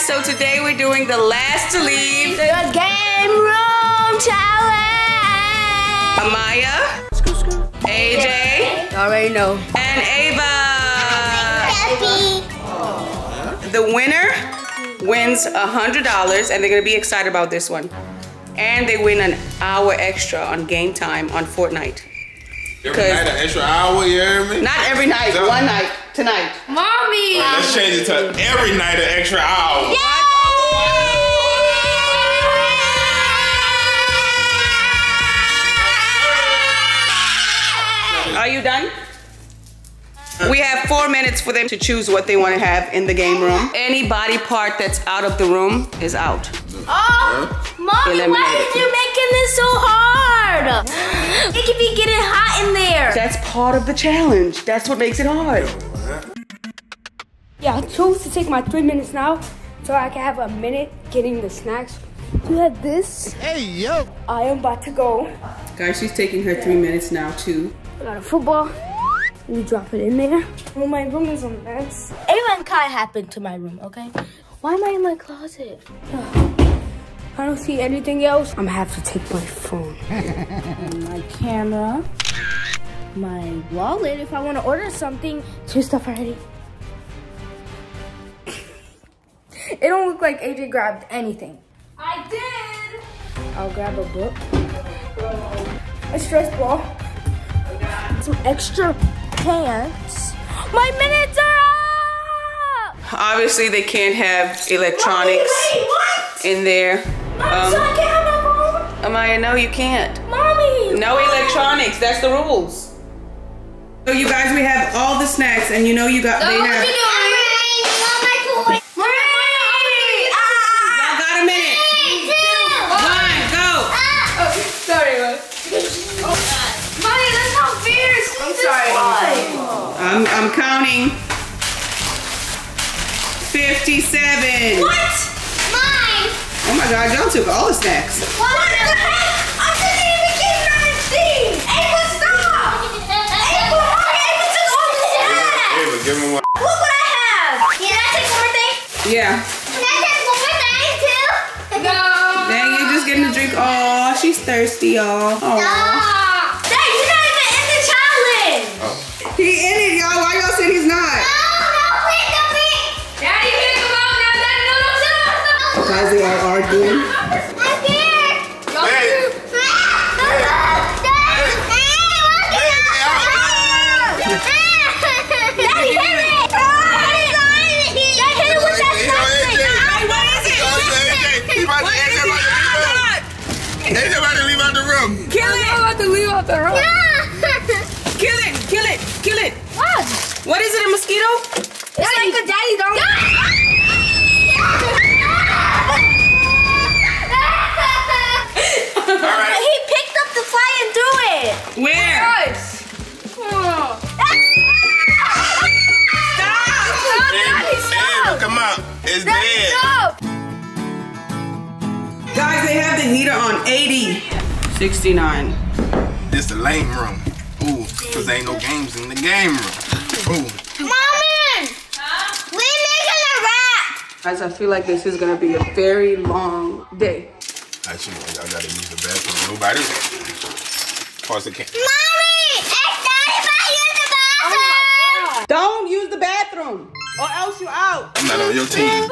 guys, so today we're doing the last to leave. The game room challenge. Amyah, AJ, already know. and Avah. The winner wins a hundred dollars, and they're gonna be excited about this one. And they win an hour extra on game time on Fortnite. Every night an extra hour, you hear me? Not every night, So- one night, tonight. Mommy. Let's change it to every night an extra hour. Are you done? We have four minutes for them to choose what they want to have in the game room. Any body part that's out of the room is out. Oh, mommy, why Eliminated. did you making this so hard? It could be getting hot in there. That's part of the challenge. That's what makes it hard. Yeah, I chose to take my three minutes now so I can have a minute getting the snacks. You have this. Hey, yo. I am about to go. Guys, she's taking her three minutes now too. I got a football. You drop it in there. Well, my room is a mess. Even kind happened to my room, okay? Why am I in my closet? I don't see anything else. I'm gonna have to take my phone. My camera, my wallet if I want to order something. Two stuff already. It don't look like AJ grabbed anything. I did. I'll grab a book. A stress ball. Some extra pants. My minutes are up. Obviously, they can't have electronics Wait, what? in there. Mommy, so I Um, can have my phone? Amyah, no, you can't. Mommy. No electronics. That's the rules. So you guys, we have all the snacks, and you know you got. They have. Y'all got a minute. One, go. Mommy, that's not fair. I'm. I'm, I'm counting. 57. What? Mine. Oh my God, y'all took all the snacks. What the heck? I didn't even get anything. Avah, stop. Avah, Avah took all the snacks. Avah, give me one. Look what I have. Can I take one more thing? Yeah. Can I take one more thing too? No. Dang, you just getting a drink. Oh, she's thirsty, y'all. Oh. Dang, He in it, y'all. Why y'all said he's not? Daddy, pick him out now. Daddy, no, no, sit down, sit down. Guys, they are arguing. I'm here. Hey. Daddy, hit it. Daddy, hit it with that stuff. He about to- AJ about to leave out. AJ about to leave out the room. Kill it. about to leave out the room. Kill it. Kill it. Kill it. What? What is it, a mosquito? It's like a daddy don't. All right. He picked up the fly and threw it. Where? Avah, come on. It's dead. Guys, they have the heater on 80. 69. This the lame room. Ooh, cause ain't no games in the game room. Ooh. Mommy! We're making a rap! Guys, I feel like this is gonna be a very long day. Actually, I gotta use the bathroom. Nobody. Of course, it can't. Mommy! It's not if I use the bathroom! Don't use the bathroom, or else you out. I'm not on your team.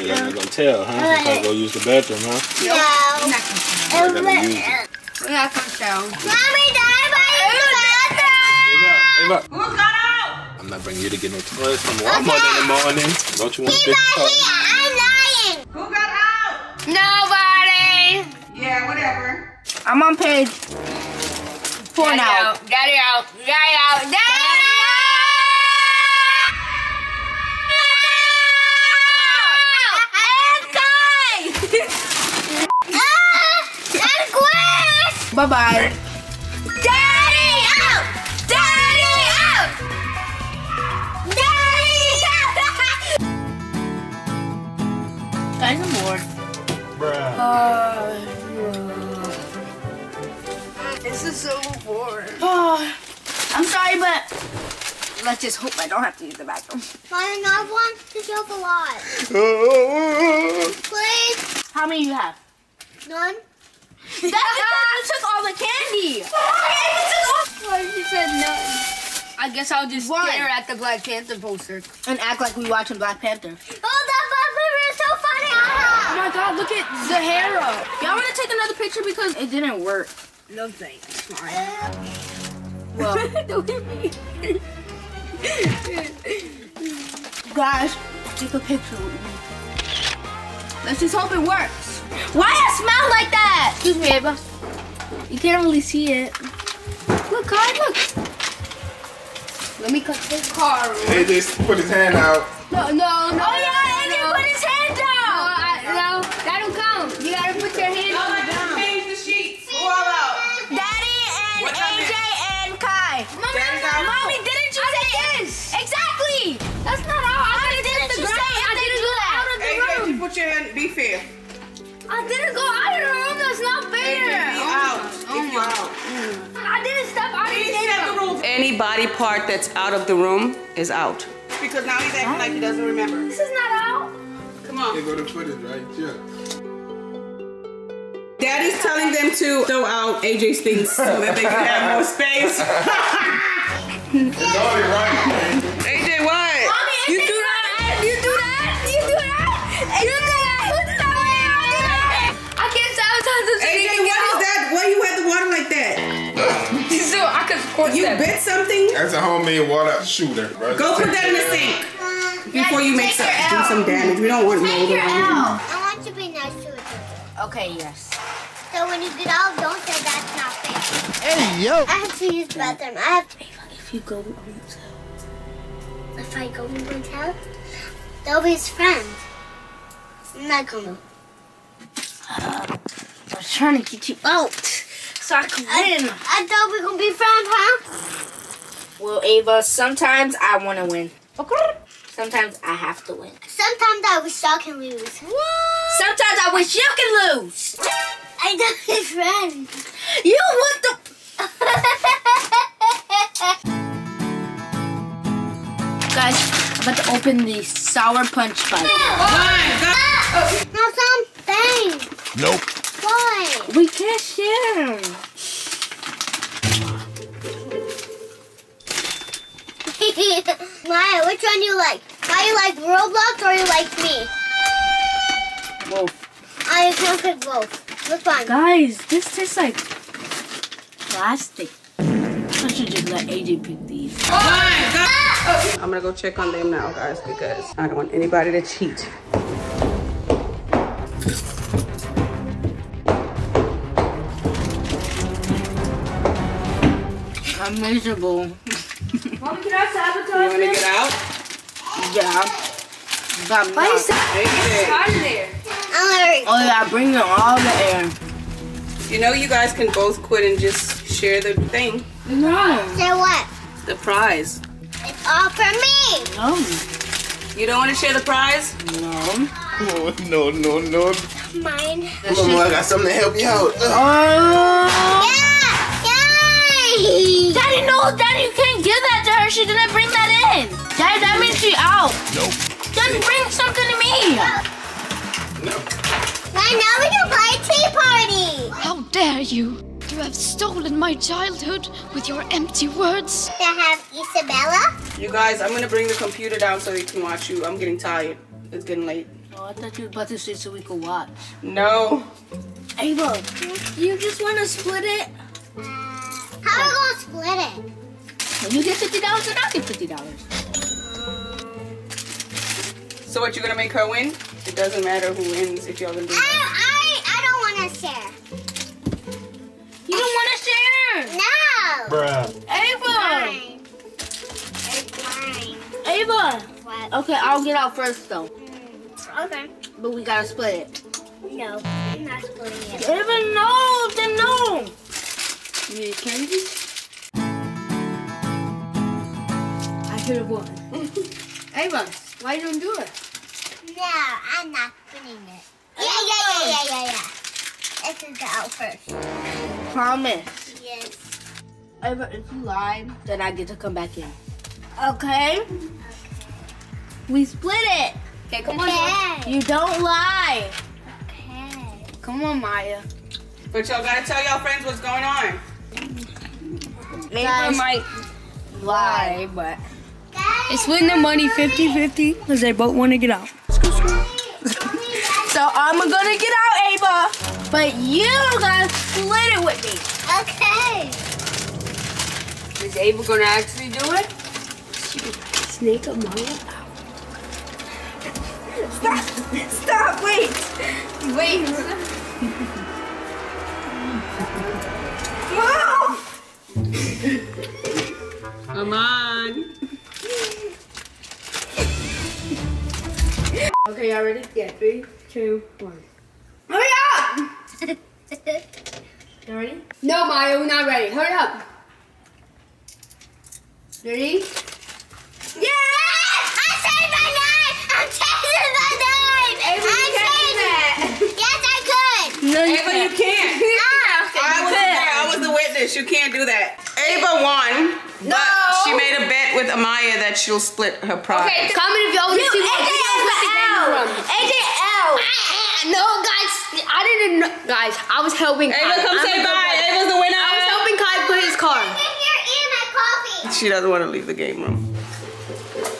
You're not gonna tell, huh? If I go use the bathroom, huh? No. I gotta use it. Mommy, not if I use the bathroom! Hey, look, hey, look. Who got out? I'm not bringing you to get no toys from Walmart in the morning. Don't you want to get toys? I'm lying! Who got out? Nobody! Yeah, whatever. I'm on page four now. Daddy out. Daddy out. Daddy out. Bye bye. Daddy This is so boring. Oh, I'm sorry, but Let's just hope I don't have to use the bathroom. Mine, I want to help a lot. Please. How many you have? None. That's because you took all the candy. Why did you say none? I guess I'll just Why? stare at the Black Panther poster and act like we watching Black Panther. Oh, that Black is so funny. Oh my God! Look at Zahara. Y'all want to take another picture because it didn't work. No thanks. Well, don't hit guys, take a picture with me. Let's just hope it works. Why it smell like that? Excuse me, Avah. You can't really see it. Look, Kai, look. Let me cut this car. They just put his hand out. No, no, no. Oh, yeah, and he put his hand No, and Mommy, Daddy's out. Mommy, didn't you say this? Exactly. That's not how I Mommy, didn't didn't the you ground. say if I they didn't go out of the room. you put your hand. Be fair. I didn't go out of the room. That's not fair. AJ, be out. Oh if you're out. I didn't step out of the room. Any body part that's out of the room is out. Because now he's acting like he doesn't remember. This is not out. Come on. They go to footage right here. Daddy's telling them to throw out AJ's things so that they can have more space. It's only right. AJ, what? You do that? You do that? You do that? You do that? You do that? I can't sabotage this. AJ, what is that? Why you had the water like that? So I could squirt You bit something? That's a homemade water shooter, bro. Go put that in the sink before you make some, do some damage. We don't want mold around. I want to be nice to each other. Okay, yes. So when you get out, don't say that's not fair. Hey, yo. I have to use the bathroom. I have to. If you go, If I go to his house, they'll be his friends. I'm not gonna. I was trying to get you out so I could win. I thought we were gonna be friends, huh? Well, Avah, sometimes I want to win. Sometimes I have to win. Sometimes I wish y'all can lose. Sometimes I wish you can lose. I know his friends. You want the. Guys, I'm about to open the sour punch bite. Now something. Nope. Why? We can't share Maya, which one you like? Maya, you like Roblox or you like me? Both. I can pick both. Which one? Guys, this tastes like plastic. I should just let AJ pick these. Oh, ah! I'm gonna go check on them now, guys, because I don't want anybody to cheat. I'm miserable. Mommy, can I You sabotage wanna get out? Yeah. But I'm Why you not. sabotage out of there? I'm Larry. Oh yeah, bring them all the air. You know you guys can both quit and just share the thing, No. Say what? the prize. It's all for me. No. You don't want to share the prize? No. Oh, no, no, no. Mine. Mama, I got something to help you out. Oh. Yeah! Yay! Daddy, no, Daddy, you can't give that to her. She didn't bring that in. Daddy, that means she out. Nope. Then bring something to me. No. Right now we can play a tea party. How dare you! You have stolen my childhood with your empty words. To have Isabella. You guys, I'm gonna bring the computer down so you can watch you. I'm getting tired. It's getting late. Oh, I thought you were about to say so we could watch. No. Avah, you just want to split it? How are we gonna split it? You get fifty dollars and I get fifty dollars. So what, you're gonna make her win? It doesn't matter who wins if y'all gonna do I. I, I don't want to share. You don't want to share? No. Bruh. Avah, Mine. It's mine. Avah. What? Okay, I'll get out first though, mm, Okay. but we gotta split it. No, I'm not splitting it. Avah, no, then no. You need candy? I could have won. Avah, why you don't do it? No, I'm not splitting it. Yeah, yeah, yeah, yeah, yeah, yeah. This is the out first. Promise. Yes. Avah, if you lie, then I get to come back in. Okay. We split it. Okay, come on. Okay. You don't lie. Okay. Come on, Maya. But y'all gotta tell y'all friends what's going on. Avah Guys. might lie, but Guys, It's splitting the money 50-50 because they both want to get out. so I'm gonna get out, Avah. But you gotta split it with me. Okay. Is Avah going to actually do it? Snake a Maya out. Stop! Stop! Wait! Wait! Come on. Okay, y'all ready? Yeah, three, two, one. Hurry up! You ready? No, Maya, we're not ready. Hurry up. Ready? Yes! I saved my knife! I'm chasing my knife! Avah, you I'm can't do chasing- that. Yes, I could! No, you Avah, you can't. Ah. I was there. I was the witness. You can't do that. Avah won, but she made a bet with Amyah that she'll split her prize. Okay, comment if y'all want to see what we don't the game room. AJL! No, guys, I didn't know. Guys, I was helping Avah, Kai. come I'm say bye. brother. Avah's the winner. I was helping Kai put his car. Sit here, eat my coffee. She doesn't want to leave the game room. Ooh. What?